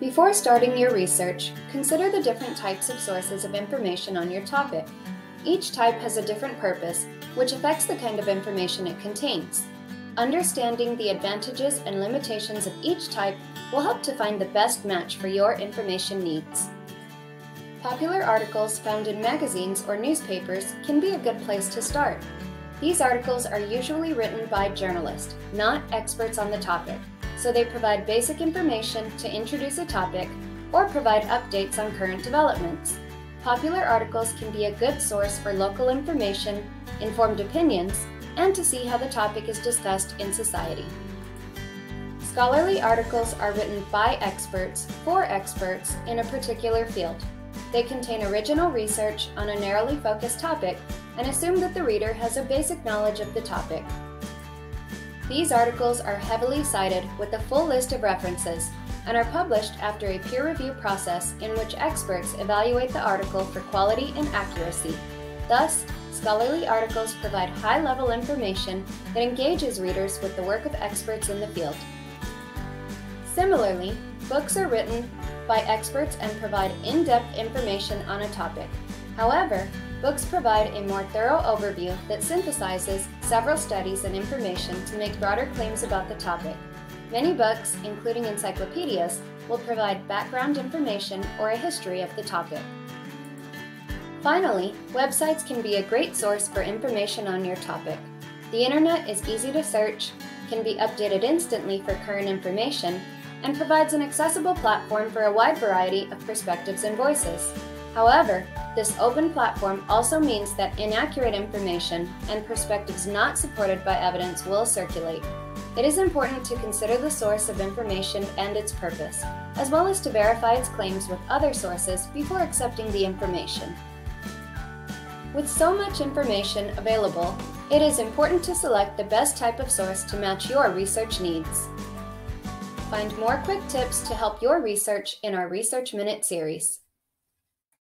Before starting your research, consider the different types of sources of information on your topic. Each type has a different purpose, which affects the kind of information it contains. Understanding the advantages and limitations of each type will help to find the best match for your information needs. Popular articles found in magazines or newspapers can be a good place to start. These articles are usually written by journalists, not experts on the topic, so they provide basic information to introduce a topic or provide updates on current developments. Popular articles can be a good source for local information, informed opinions, and to see how the topic is discussed in society. Scholarly articles are written by experts for experts in a particular field. They contain original research on a narrowly focused topic and assume that the reader has a basic knowledge of the topic. These articles are heavily cited with a full list of references and are published after a peer review process in which experts evaluate the article for quality and accuracy. Thus, scholarly articles provide high level information that engages readers with the work of experts in the field. Similarly, books are written by experts and provide in depth information on a topic. However, books provide a more thorough overview that synthesizes several studies and information to make broader claims about the topic. Many books, including encyclopedias, will provide background information or a history of the topic. Finally, websites can be a great source for information on your topic. The internet is easy to search, can be updated instantly for current information, and provides an accessible platform for a wide variety of perspectives and voices. However, this open platform also means that inaccurate information and perspectives not supported by evidence will circulate. It is important to consider the source of information and its purpose, as well as to verify its claims with other sources before accepting the information. With so much information available, it is important to select the best type of source to match your research needs. Find more quick tips to help your research in our Research Minute series.